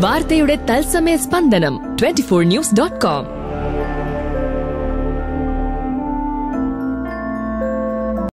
വാർത്തയുടെ തത്സമയ സ്പന്ദനം twenty four news dot com